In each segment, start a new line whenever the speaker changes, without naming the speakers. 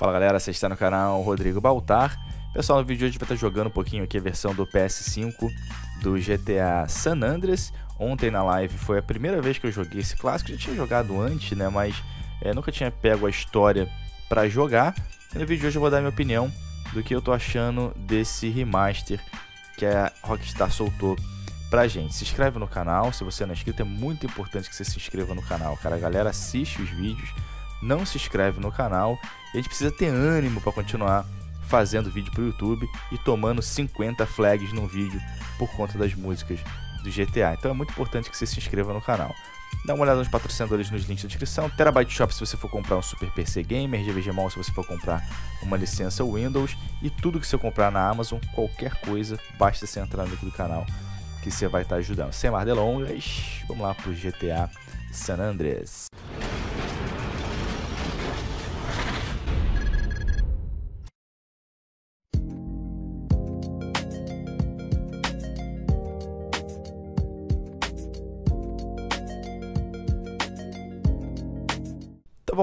Fala galera, você está no canal Rodrigo Baltar. Pessoal, no vídeo de hoje vai estar jogando um pouquinho aqui a versão do PS5 do GTA San Andreas. Ontem na live foi a primeira vez que eu joguei esse clássico, já tinha jogado antes, né, mas é, nunca tinha pego a história para jogar. E no vídeo de hoje eu vou dar minha opinião do que eu tô achando desse remaster que a Rockstar soltou pra gente. Se inscreve no canal, se você não é inscrito, é muito importante que você se inscreva no canal, cara. A galera assiste os vídeos, não se inscreve no canal. A gente precisa ter ânimo para continuar fazendo vídeo para o YouTube e tomando 50 flags no vídeo por conta das músicas do GTA. Então é muito importante que você se inscreva no canal. Dá uma olhada nos patrocinadores nos links da descrição. Terabyte Shop se você for comprar um Super PC Gamer, GVG Mall se você for comprar uma licença Windows e tudo que você comprar na Amazon, qualquer coisa, basta você entrar no link do canal que você vai estar ajudando. Sem mais delongas, vamos lá para o GTA San Andreas.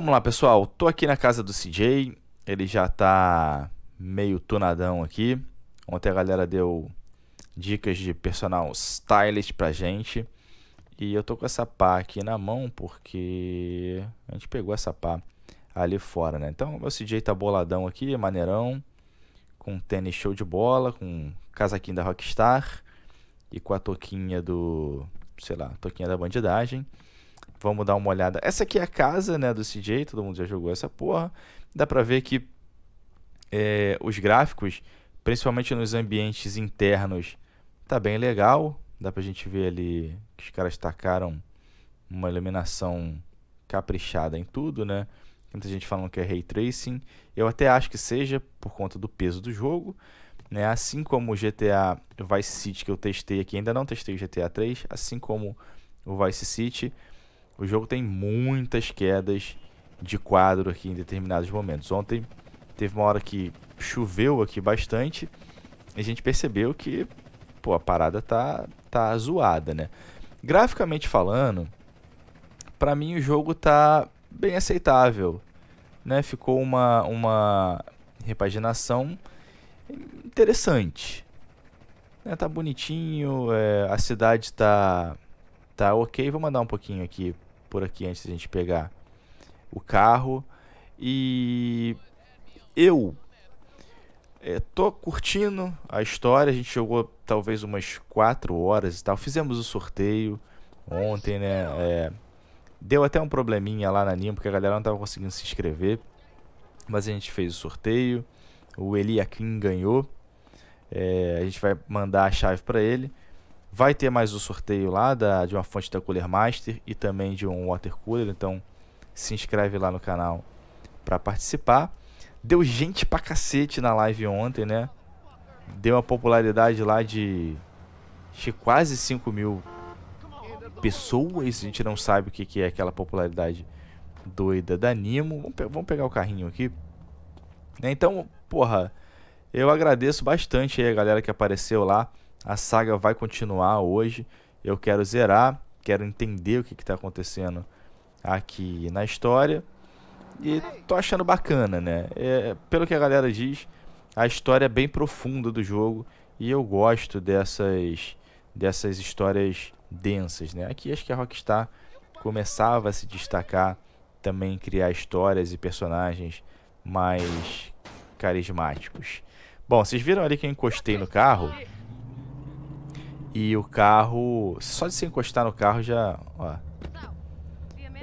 Vamos lá, pessoal. Tô aqui na casa do CJ. Ele já tá meio tunadão aqui. Ontem a galera deu dicas de personal stylist pra gente. E eu tô com essa pá aqui na mão porque a gente pegou essa pá ali fora, né? Então, meu CJ tá boladão aqui, maneirão, com tênis show de bola, com casaquinho da Rockstar e com a toquinha do, sei lá, toquinha da bandidagem. Vamos dar uma olhada. Essa aqui é a casa né, do CJ, todo mundo já jogou essa porra. Dá pra ver que é, os gráficos, principalmente nos ambientes internos, tá bem legal. Dá pra gente ver ali que os caras tacaram uma iluminação caprichada em tudo, né? Muita gente falando que é Ray Tracing. Eu até acho que seja por conta do peso do jogo. Né? Assim como o GTA Vice City que eu testei aqui, ainda não testei o GTA 3, assim como o Vice City, o jogo tem muitas quedas de quadro aqui em determinados momentos. Ontem teve uma hora que choveu aqui bastante e a gente percebeu que pô, a parada tá, tá zoada, né? Graficamente falando, para mim o jogo tá bem aceitável, né? Ficou uma, uma repaginação interessante. Né? Tá bonitinho, é, a cidade tá, tá ok. Vou mandar um pouquinho aqui por aqui antes de a gente pegar o carro. E eu é, tô curtindo a história. A gente jogou talvez umas 4 horas e tal. Fizemos o sorteio ontem, né? É, deu até um probleminha lá na Nimo, porque a galera não tava conseguindo se inscrever. Mas a gente fez o sorteio. O Eliakim ganhou. É, a gente vai mandar a chave para ele. Vai ter mais o sorteio lá da, de uma fonte da Cooler Master e também de um Water Cooler, então se inscreve lá no canal para participar. Deu gente pra cacete na live ontem, né? Deu uma popularidade lá de, de quase 5 mil pessoas. A gente não sabe o que, que é aquela popularidade doida da Nimo. Vamos, pe vamos pegar o carrinho aqui. Né? Então, porra, eu agradeço bastante aí a galera que apareceu lá. A saga vai continuar hoje. Eu quero zerar, quero entender o que está acontecendo aqui na história. E tô achando bacana, né? É, pelo que a galera diz, a história é bem profunda do jogo e eu gosto dessas dessas histórias densas, né? Aqui acho que a Rockstar começava a se destacar também criar histórias e personagens mais carismáticos. Bom, vocês viram ali que eu encostei no carro? E o carro, só de se encostar no carro já, ó.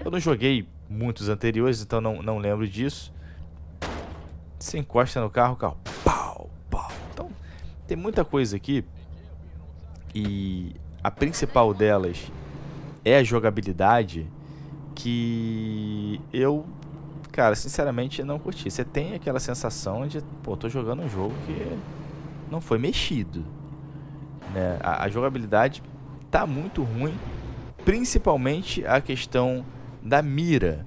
Eu não joguei muitos anteriores, então não, não lembro disso. Se encosta no carro, o carro pau, pau. Então, tem muita coisa aqui. E a principal delas é a jogabilidade que eu, cara, sinceramente não curti. Você tem aquela sensação de, pô, tô jogando um jogo que não foi mexido. Né? A, a jogabilidade tá muito ruim, principalmente a questão da mira.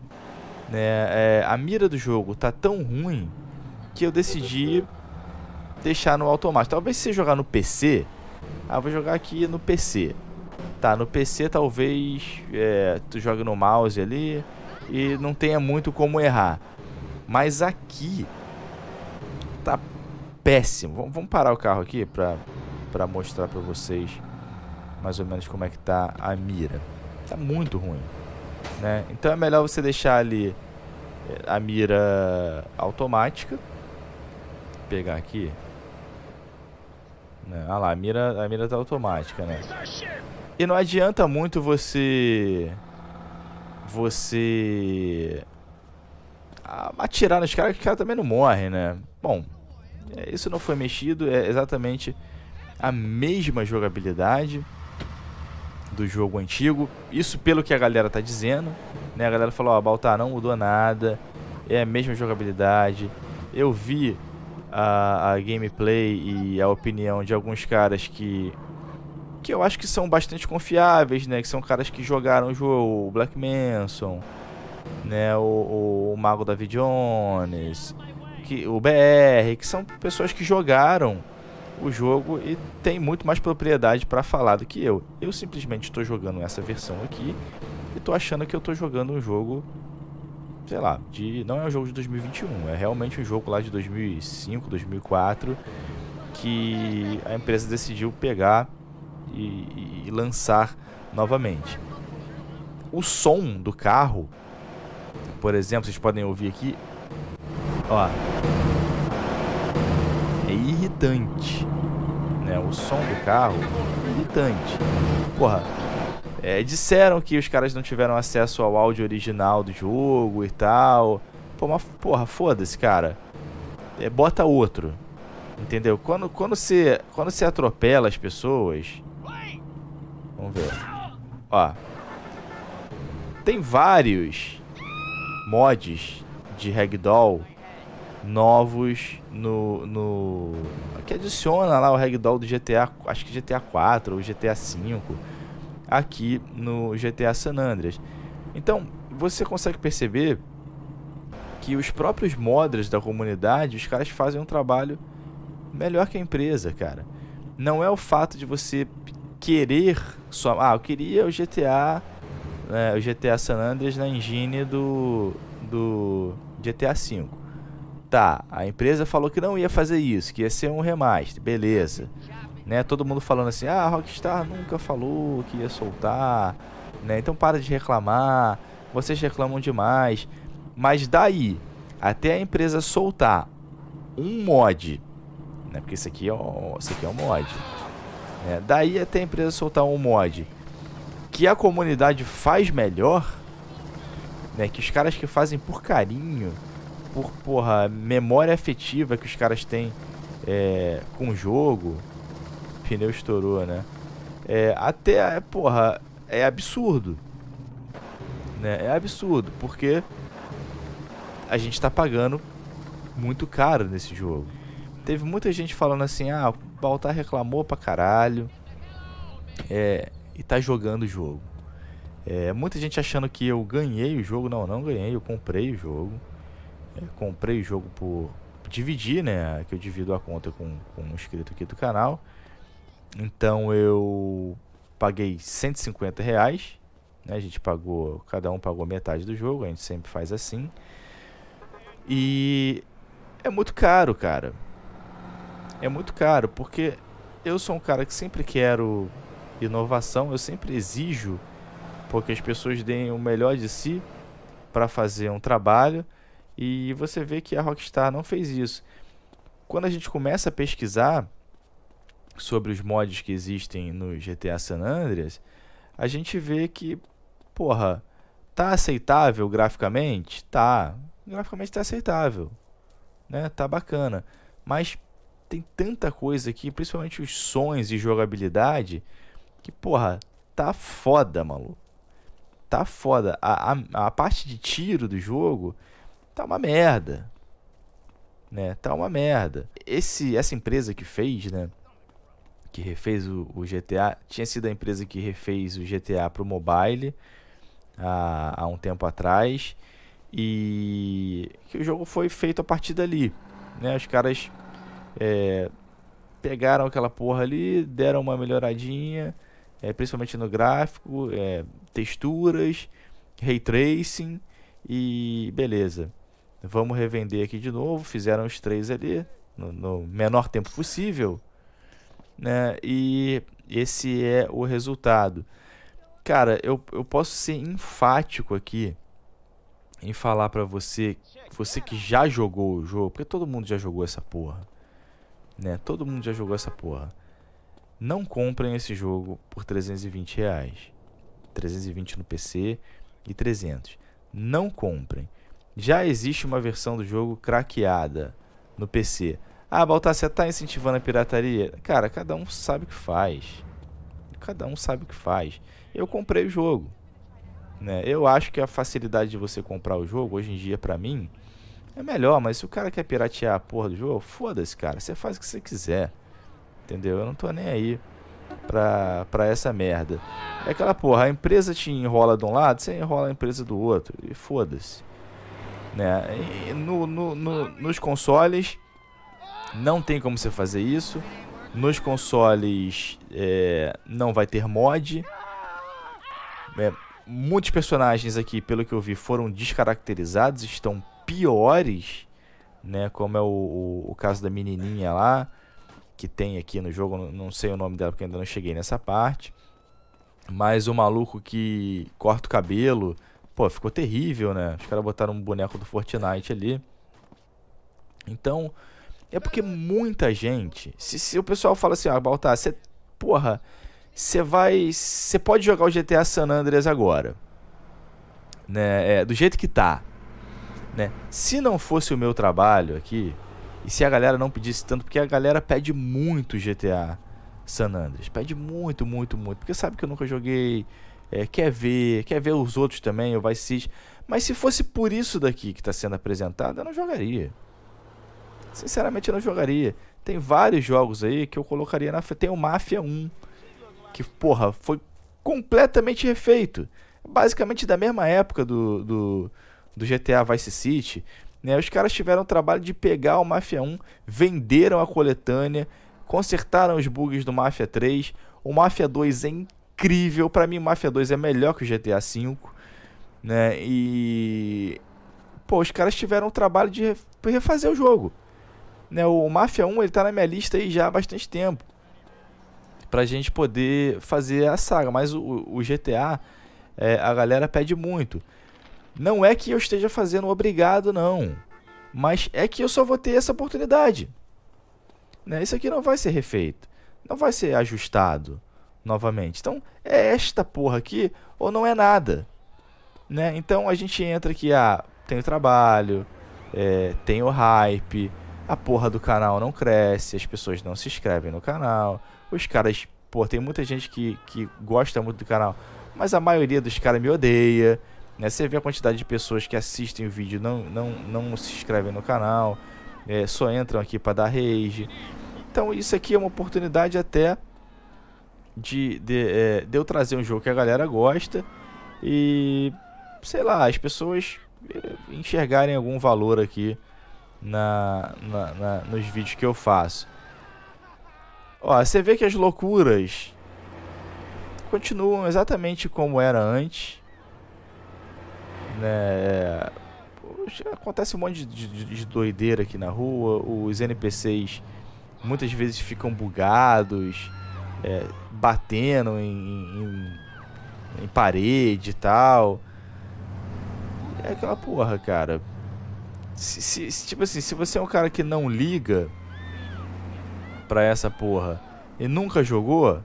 Né? É, a mira do jogo tá tão ruim que eu decidi deixar no automático. Talvez se você jogar no PC, ah, vou jogar aqui no PC. Tá, no PC talvez é, tu jogue no mouse ali e não tenha muito como errar. Mas aqui tá péssimo. Vamos parar o carro aqui pra, pra mostrar pra vocês mais ou menos como é que tá a mira. Tá muito ruim, né? Então é melhor você deixar ali eh, a mira automática. Vou pegar aqui. Né? Ah lá, a mira, a mira tá automática, né? E não adianta muito você... Você... Atirar nos caras que o cara também não morre, né? Bom, isso não foi mexido, é exatamente a mesma jogabilidade do jogo antigo. Isso pelo que a galera tá dizendo, né? A galera falou, ó, oh, Baltar não mudou nada, é a mesma jogabilidade. Eu vi a, a gameplay e a opinião de alguns caras que que eu acho que são bastante confiáveis, né? Que são caras que jogaram o jogo, o Black Manson, né? O, o Mago David Jones, que, o BR, que são pessoas que jogaram o jogo e tem muito mais propriedade para falar do que eu. Eu simplesmente estou jogando essa versão aqui e estou achando que eu estou jogando um jogo sei lá, de não é um jogo de 2021, é realmente um jogo lá de 2005, 2004 que a empresa decidiu pegar e, e lançar novamente. O som do carro, por exemplo, vocês podem ouvir aqui, ó, irritante, né? O som do carro irritante. Porra, é, disseram que os caras não tiveram acesso ao áudio original do jogo e tal. Pô, mas, porra, foda-se, cara. É, bota outro. Entendeu? Quando, quando, você, quando você atropela as pessoas. Vamos ver. Ó. Tem vários mods de Ragdoll novos no, no. que adiciona lá o Ragdoll do GTA. Acho que GTA 4 ou GTA 5 aqui no GTA San Andreas. Então, você consegue perceber que os próprios modders da comunidade, os caras fazem um trabalho melhor que a empresa, cara. Não é o fato de você querer só, ah, eu queria o GTA, né, o GTA San Andreas na engine do do GTA V. Tá, a empresa falou que não ia fazer isso, que ia ser um remaster, beleza né? Todo mundo falando assim, ah, Rockstar nunca falou que ia soltar, né? Então para de reclamar, vocês reclamam demais. Mas daí, até a empresa soltar um mod, né? Porque isso aqui é, um, isso aqui é um mod. Né? Daí até a empresa soltar um mod que a comunidade faz melhor, né? Que os caras que fazem por carinho, por porra, memória afetiva que os caras têm é, com o jogo, pneu estourou, né? É, até, porra, é absurdo. Né? É absurdo, porque a gente tá pagando muito caro nesse jogo. Teve muita gente falando assim, ah, o Baltar reclamou pra caralho. É, e tá jogando o jogo. É, muita gente achando que eu ganhei o jogo. Não, não ganhei, eu comprei o jogo. É, comprei o jogo por dividir, né? Que eu divido a conta com, com um inscrito aqui do canal. Então eu paguei 150 reais. Né? A gente pagou, cada um pagou metade do jogo, a gente sempre faz assim. E é muito caro, cara. É muito caro, porque eu sou um cara que sempre quero inovação, eu sempre exijo porque as pessoas deem o melhor de si para fazer um trabalho e você vê que a Rockstar não fez isso. Quando a gente começa a pesquisar, sobre os mods que existem no GTA San Andreas, a gente vê que, porra, tá aceitável graficamente? Tá. Graficamente tá aceitável. Né? Tá bacana. Mas tem tanta coisa aqui, principalmente os sons e jogabilidade, que, porra, tá foda, maluco. Tá foda. A, a, a parte de tiro do jogo tá uma merda. Né? Tá uma merda. Esse, essa empresa que fez, né? que refez o, o, GTA, tinha sido a empresa que refez o GTA para o mobile há, há um tempo atrás e que o jogo foi feito a partir dali, né? Os caras é, pegaram aquela porra ali, deram uma melhoradinha, é, principalmente no gráfico, é, texturas, ray tracing e beleza. Vamos revender aqui de novo, fizeram os três ali, no, no menor tempo possível, né? E esse é o resultado. Cara, eu, eu posso ser enfático aqui em falar para você, você que já jogou o jogo, porque todo mundo já jogou essa porra, né? Todo mundo já jogou essa porra. Não comprem esse jogo por 320 reais. 320 no PC e 300. Não comprem. Já existe uma versão do jogo craqueada no PC. Ah, Baltar, você tá incentivando a pirataria? Cara, cada um sabe o que faz. Cada um sabe o que faz. Eu comprei o jogo. Né? Eu acho que a facilidade de você comprar o jogo, hoje em dia, pra mim, é melhor. Mas se o cara quer piratear a porra do jogo, foda-se, cara. Você faz o que você quiser. Entendeu? Eu não tô nem aí pra, pra essa merda. É aquela porra, a empresa te enrola de um lado, você enrola a empresa do outro. E foda-se. Né? No, no, no, nos consoles, não tem como você fazer isso. Nos consoles, é, não vai ter mod. É, muitos personagens aqui, pelo que eu vi, foram descaracterizados, estão piores, né? Como é o, o, o caso da menininha lá que tem aqui no jogo, não sei o nome dela porque ainda não cheguei nessa parte. Mas o maluco que corta o cabelo, pô, ficou terrível, né? Os caras botaram um boneco do Fortnite ali. Então, é porque muita gente. Se, se o pessoal fala assim, ah, Baltar, você. Porra, você vai. Você pode jogar o GTA San Andreas agora. Né? É, do jeito que tá. Né? Se não fosse o meu trabalho aqui, e se a galera não pedisse tanto, porque a galera pede muito GTA San Andreas. Pede muito, muito, muito. Porque sabe que eu nunca joguei. É, quer ver, quer ver os outros também, o Vice City. Mas se fosse por isso daqui que está sendo apresentado, eu não jogaria. Sinceramente, eu não jogaria. Tem vários jogos aí que eu colocaria na. Tem o Mafia 1, que, porra, foi completamente refeito. Basicamente da mesma época do, do, do GTA Vice City. Né? Os caras tiveram o trabalho de pegar o Mafia 1, venderam a coletânea, consertaram os bugs do Mafia 3. O Mafia 2 é incrível, para mim Mafia 2 é melhor que o GTA 5, né? E pô, os caras tiveram o trabalho de refazer o jogo. Né, o Mafia 1 ele tá na minha lista aí já há bastante tempo. Pra gente poder fazer a saga. Mas o, o GTA, é, a galera pede muito. Não é que eu esteja fazendo obrigado, não. Mas é que eu só vou ter essa oportunidade. Né? Isso aqui não vai ser refeito. Não vai ser ajustado novamente. Então, é esta porra aqui ou não é nada. Né? Então a gente entra aqui, ah, tem o trabalho, é, tem o hype, a porra do canal não cresce, as pessoas não se inscrevem no canal, os caras, pô, tem muita gente que, que gosta muito do canal, mas a maioria dos caras me odeia. Né? Você vê a quantidade de pessoas que assistem o vídeo não, não, não se inscrevem no canal, é, só entram aqui para dar rage. Então isso aqui é uma oportunidade até de, de, é, de eu trazer um jogo que a galera gosta e, sei lá, as pessoas é, enxergarem algum valor aqui na, na, na, nos vídeos que eu faço. Ó, você vê que as loucuras continuam exatamente como era antes. Né? Acontece um monte de, de, de, doideira aqui na rua. Os NPCs muitas vezes ficam bugados, é, batendo em, em, em, parede e tal. É aquela porra, cara. Se, se, tipo assim, se você é um cara que não liga pra essa porra e nunca jogou,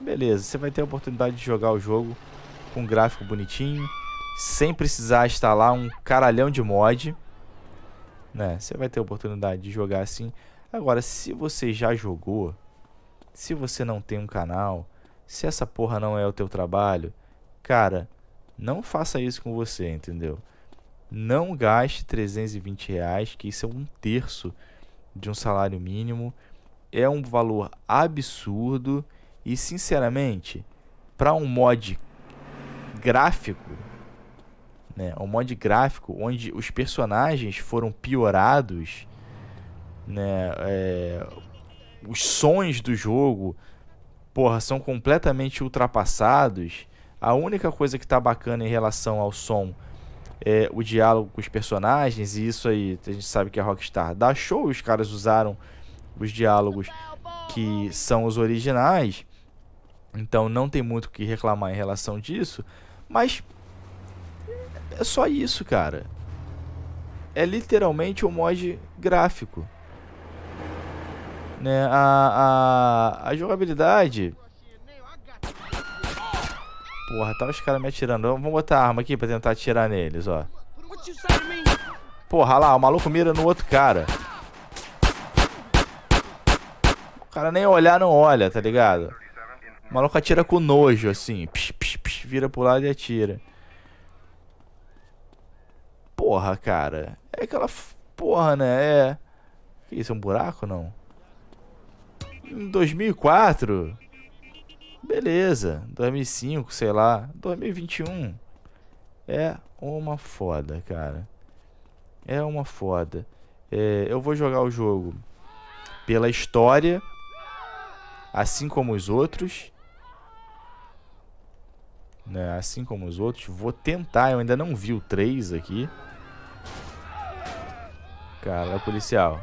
beleza, você vai ter a oportunidade de jogar o jogo com um gráfico bonitinho sem precisar instalar um caralhão de mod. Né? Você vai ter a oportunidade de jogar assim. Agora, se você já jogou, se você não tem um canal, se essa porra não é o teu trabalho, cara, não faça isso com você, entendeu? Não gaste 320 reais, que isso é um terço de um salário mínimo. É um valor absurdo e, sinceramente, para um mod gráfico, né? Um mod gráfico onde os personagens foram piorados, né? É, os sons do jogo, porra, são completamente ultrapassados. A única coisa que tá bacana em relação ao som é, o diálogo com os personagens, e isso aí a gente sabe que a Rockstar dá show, os caras usaram os diálogos que são os originais, então não tem muito o que reclamar em relação disso, mas é só isso, cara. É literalmente um mod gráfico. Né? A, a, a jogabilidade. Porra, tá os caras me atirando. Vamos botar a arma aqui pra tentar atirar neles, ó. Porra, lá, o maluco mira no outro cara. O cara nem olhar não olha, tá ligado? O maluco atira com nojo, assim. Psh, psh, psh, vira pro lado e atira. Porra, cara. É aquela... Porra, né? É... Que isso, é um buraco não? Em 2004... Beleza. 2005, sei lá. 2021. É uma foda, cara. É uma foda. É, eu vou jogar o jogo pela história, assim como os outros né? Assim como os outros. Vou tentar, eu ainda não vi o 3 aqui. Cara, é policial.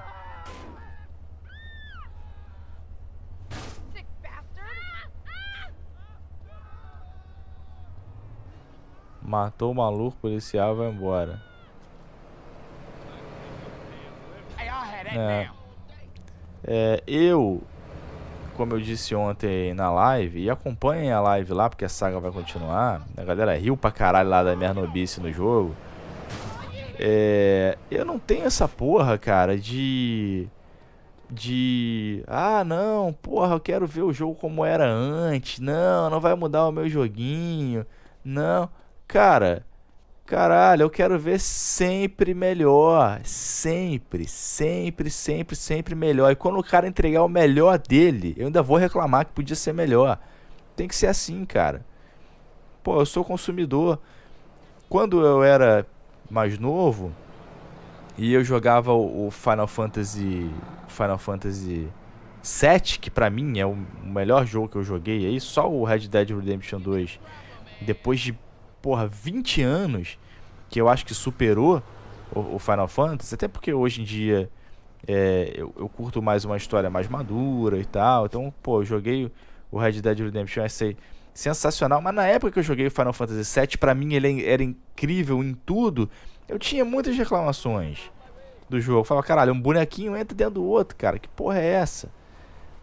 Matou o maluco, policial vai embora. É. É, eu como eu disse ontem na live, e acompanhem a live lá, porque a saga vai continuar. A galera riu pra caralho lá da minha nobice no jogo. É, eu não tenho essa porra, cara, de. De. Ah, não, porra, eu quero ver o jogo como era antes. Não, não vai mudar o meu joguinho. Não. Cara, Caralho, eu quero ver sempre melhor. Sempre, sempre, sempre, sempre melhor. E quando o cara entregar o melhor dele, eu ainda vou reclamar que podia ser melhor. Tem que ser assim, cara. Pô, eu sou consumidor. Quando eu era mais novo e eu jogava o Final Fantasy Final Fantasy 7, que pra mim é o melhor jogo que eu joguei aí, só o Red Dead Redemption 2, depois de porra, 20 anos que eu acho que superou o, o Final Fantasy, até porque hoje em dia é, eu, eu, curto mais uma história mais madura e tal. Então, pô, eu joguei o Red Dead Redemption, achei sensacional. Mas na época que eu joguei o Final Fantasy VII, pra mim ele era incrível em tudo. Eu tinha muitas reclamações do jogo. Eu falava, caralho, um bonequinho entra dentro do outro, cara. Que porra é essa?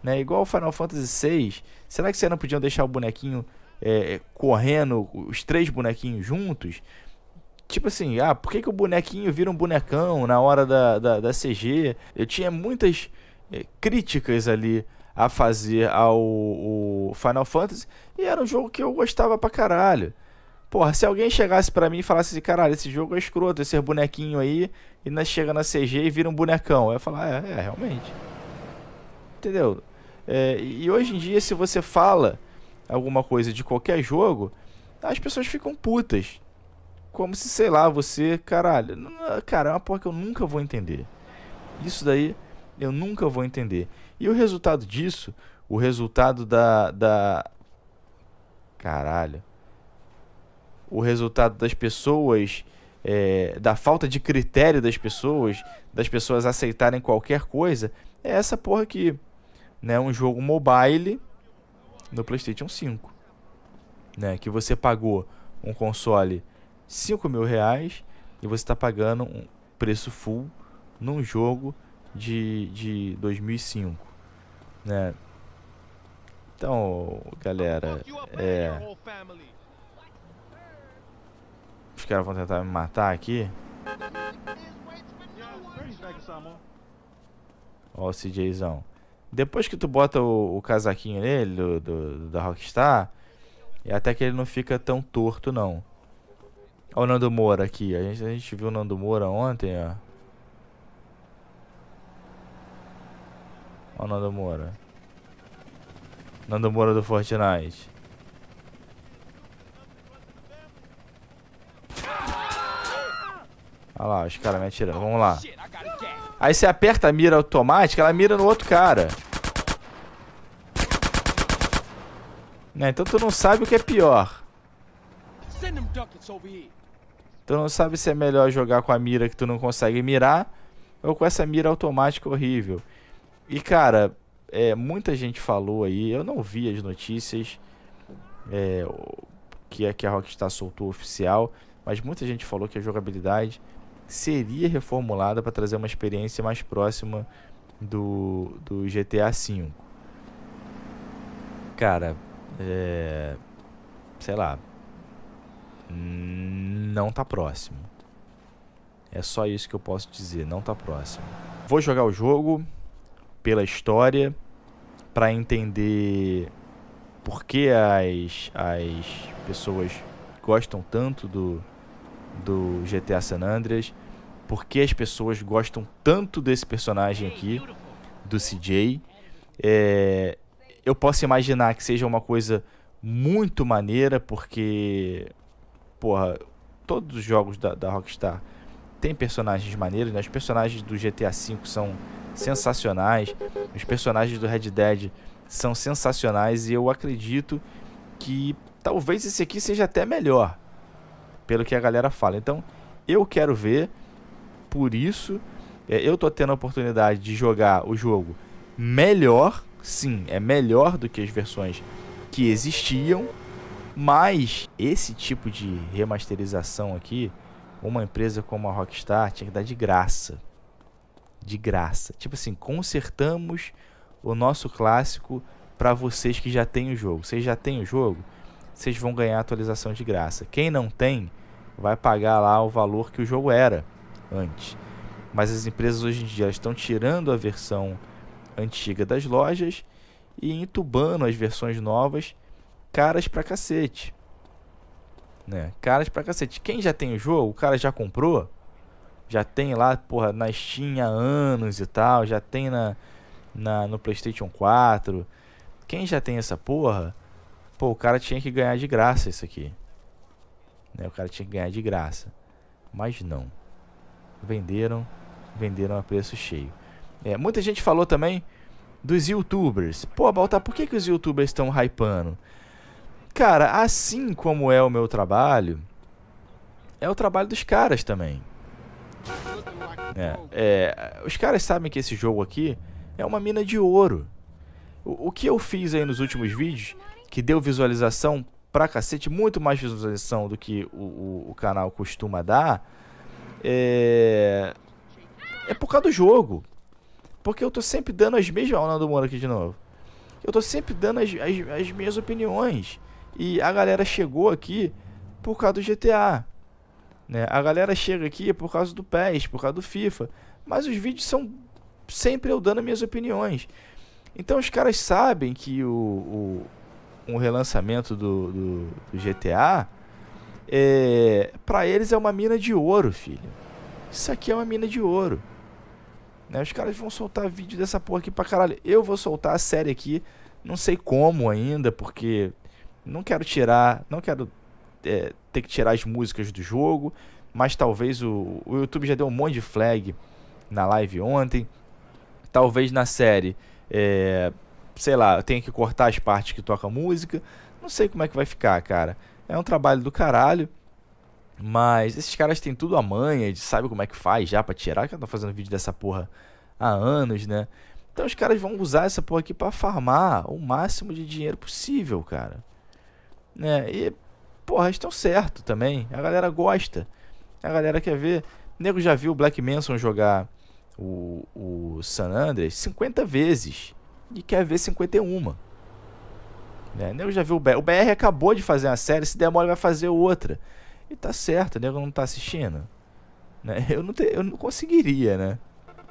Né? Igual o Final Fantasy VI. Será que você não podia deixar o bonequinho é, correndo, os três bonequinhos juntos. Tipo assim, ah, por que, que o bonequinho vira um bonecão na hora da, da, da CG? Eu tinha muitas é, críticas ali a fazer ao, Final Fantasy e era um jogo que eu gostava pra caralho. Porra, se alguém chegasse para mim e falasse assim, caralho, esse jogo é escroto, esse bonequinho aí, e nós chega na CG e vira um bonecão. Eu ia falar, é, é realmente. Entendeu? É, e hoje em dia, se você fala alguma coisa de qualquer jogo, as pessoas ficam putas. Como se, sei lá, você, caralho. Cara, é uma porra que eu nunca vou entender. Isso daí eu nunca vou entender. E o resultado disso, o resultado da. da... Caralho. O resultado das pessoas. É, da falta de critério das pessoas, das pessoas aceitarem qualquer coisa, é essa porra aqui. Né? Um jogo mobile no PlayStation 5. Né? Que você pagou um console 5 mil reais e você está pagando um preço full num jogo de, de 2005. Né? Então, galera, é... Os caras vão tentar me matar aqui. Ó o CJzão. Depois que tu bota o, o casaquinho nele, do, do, da Rockstar, é até que ele não fica tão torto, não. Olha o Nando Moura aqui. A gente, a gente viu o Nando Moura ontem, ó. Olha o Nando Moura. Nando Moura do Fortnite. Olha lá, os caras me atirando. Vamos lá. Aí você aperta a mira automática, ela mira no outro cara. Né? Então tu não sabe o que é pior. Tu não sabe se é melhor jogar com a mira que tu não consegue mirar ou com essa mira automática horrível. E cara, é, muita gente falou aí, eu não vi as notícias é, que, é, que a Rockstar soltou oficial, mas muita gente falou que a jogabilidade seria reformulada para trazer uma experiência mais próxima do, do GTA V. Cara, é, sei lá, não tá próximo. É só isso que eu posso dizer, não tá próximo. Vou jogar o jogo pela história para entender por que as, as pessoas gostam tanto do, do GTA San Andreas, por que as pessoas gostam tanto desse personagem aqui, do CJ. É, eu posso imaginar que seja uma coisa muito maneira, porque, porra, todos os jogos da, da Rockstar têm personagens maneiros, né? Os personagens do GTA V são sensacionais, os personagens do Red Dead são sensacionais e eu acredito que talvez esse aqui seja até melhor, pelo que a galera fala. Então, eu quero ver, por isso, é, eu tô tendo a oportunidade de jogar o jogo melhor, sim, é melhor do que as versões que existiam, mas esse tipo de remasterização aqui, uma empresa como a Rockstar tinha que dar de graça. De graça. Tipo assim, consertamos o nosso clássico para vocês que já têm o jogo. Vocês já têm o jogo, vocês vão ganhar atualização de graça. Quem não tem, vai pagar lá o valor que o jogo era antes. Mas as empresas hoje em dia estão tirando a versão antiga das lojas e entubando as versões novas caras pra cacete. Né? Caras pra cacete. Quem já tem o jogo, o cara já comprou, já tem lá, porra, na Steam há anos e tal, já tem na, na no PlayStation 4. Quem já tem essa porra, pô, o cara tinha que ganhar de graça isso aqui. Né? O cara tinha que ganhar de graça. Mas não. Venderam, venderam a preço cheio. É, muita gente falou também dos youtubers. Pô, Baltar, por que, que os youtubers estão hypando? Cara, assim como é o meu trabalho, é o trabalho dos caras também. É, é, os caras sabem que esse jogo aqui é uma mina de ouro. O, o, que eu fiz aí nos últimos vídeos, que deu visualização pra cacete, muito mais visualização do que o, o, o canal costuma dar, é, é por causa do jogo. Porque eu tô sempre dando as mesmas. Olha o Moura aqui de novo. Eu tô sempre dando as, as, as minhas opiniões. E a galera chegou aqui por causa do GTA. Né? A galera chega aqui por causa do PES, por causa do FIFA. Mas os vídeos são sempre eu dando minhas opiniões. Então os caras sabem que o, o um relançamento do, do, do GTA é, para eles é uma mina de ouro, filho. Isso aqui é uma mina de ouro. Né? Os caras vão soltar vídeo dessa porra aqui pra caralho. Eu vou soltar a série aqui, não sei como ainda, porque não quero tirar, não quero é, ter que tirar as músicas do jogo, mas talvez o, o YouTube já deu um monte de flag na live ontem. Talvez na série, é, sei lá, tenha que cortar as partes que toca música. Não sei como é que vai ficar, cara. É um trabalho do caralho. Mas esses caras têm tudo a manha, eles sabem como é que faz já pra tirar, que tô fazendo vídeo dessa porra há anos, né? Então os caras vão usar essa porra aqui pra farmar o máximo de dinheiro possível, cara. Né? E, porra, estão certo também. A galera gosta. A galera quer ver. O nego já viu o Black Manson jogar o, o San Andreas 50 vezes. E quer ver 51. Né? O nego já viu o BR. O BR acabou de fazer uma série, se der mole vai fazer outra. E tá certo, nego não tá assistindo. Né? Eu, não te, eu não conseguiria, né?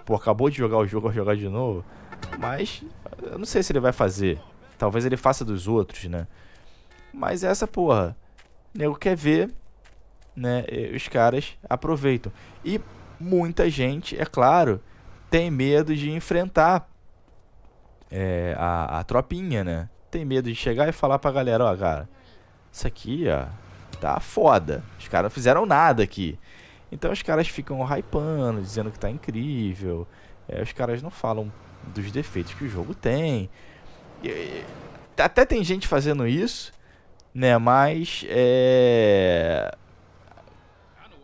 Pô, acabou de jogar o jogo, vai jogar de novo. Mas eu não sei se ele vai fazer. Talvez ele faça dos outros, né? Mas essa porra, nego quer ver, né? Os caras aproveitam. E muita gente, é claro, tem medo de enfrentar é, a, a tropinha, né? Tem medo de chegar e falar pra galera, ó, cara, isso aqui, ó, tá foda. Os caras não fizeram nada aqui. Então os caras ficam hypando, dizendo que tá incrível. É, os caras não falam dos defeitos que o jogo tem. E, até tem gente fazendo isso, né? Mas é.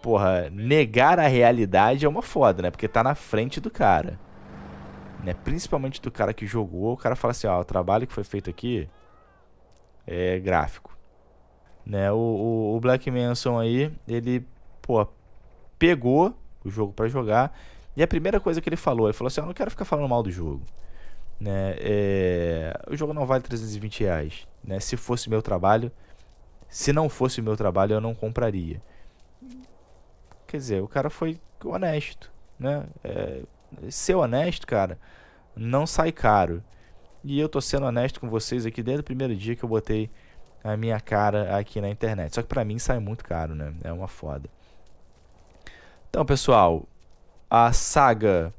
porra, negar a realidade é uma foda, né? Porque tá na frente do cara. Né? Principalmente do cara que jogou, o cara fala assim, ó, o trabalho que foi feito aqui é gráfico. Né? O, o, o Black Manson aí, ele, pô, pegou o jogo para jogar e a primeira coisa que ele falou, ele falou assim, eu não quero ficar falando mal do jogo. Né? É, o jogo não vale 320 reais. Né? Se fosse meu trabalho, se não fosse meu trabalho, eu não compraria. Quer dizer, o cara foi honesto, né? É, ser honesto, cara, não sai caro. E eu tô sendo honesto com vocês aqui desde o primeiro dia que eu botei a minha cara aqui na internet. Só que pra mim sai muito caro, né? É uma foda. Então, pessoal, a saga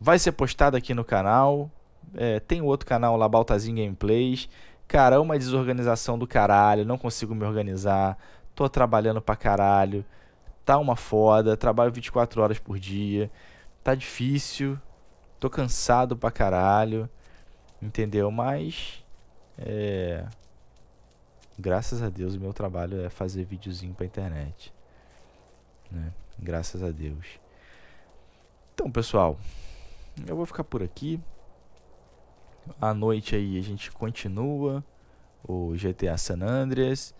vai ser postada aqui no canal. É, tem outro canal lá, Baltazinho Gameplays. Cara, é uma desorganização do caralho, não consigo me organizar. Tô trabalhando pra caralho. Tá uma foda, trabalho 24 horas por dia. Tá difícil. Tô cansado pra caralho. Entendeu? Mas. É. Graças a Deus, o meu trabalho é fazer videozinho pra internet. Né? Graças a Deus. Então, pessoal, eu vou ficar por aqui. À noite aí a gente continua o GTA San Andreas.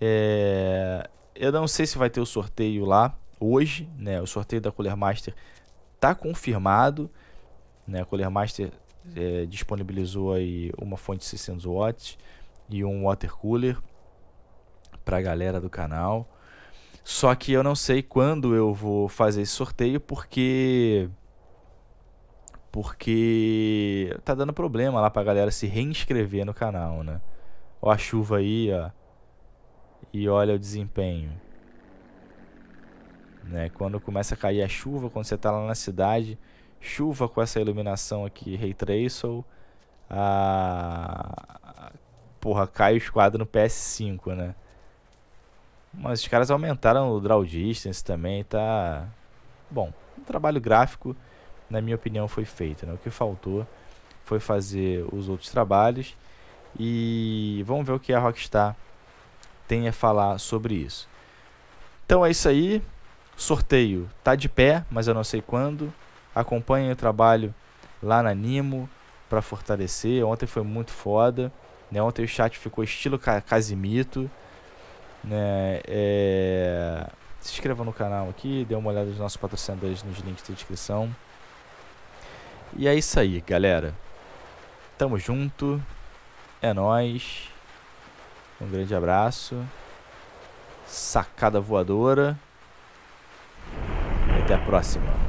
É, eu não sei se vai ter o sorteio lá hoje, né? O sorteio da Cooler Master tá confirmado, né? A Cooler Master é, disponibilizou aí uma fonte de 600 watts e um water cooler para a galera do canal. Só que eu não sei quando eu vou fazer esse sorteio porque porque tá dando problema lá pra galera se reinscrever no canal, né? Ó a chuva aí, ó. E olha o desempenho. Né? Quando começa a cair a chuva, quando você tá lá na cidade, chuva com essa iluminação aqui, Ray Tracel, a... Porra, cai o esquadro no PS5, né? Mas os caras aumentaram o draw distance também, tá... Bom, um trabalho gráfico na minha opinião, foi feita. Né? O que faltou foi fazer os outros trabalhos e vamos ver o que a Rockstar tem a falar sobre isso. Então é isso aí. Sorteio tá de pé, mas eu não sei quando. Acompanhem o trabalho lá na Nimo para fortalecer. Ontem foi muito foda. Né? Ontem o chat ficou estilo Casimito. Né? É... Se inscreva no canal aqui, dê uma olhada nos nossos patrocinadores nos links da descrição. E é isso aí, galera. Tamo junto. É nós. Um grande abraço. Sacada voadora. Até a próxima.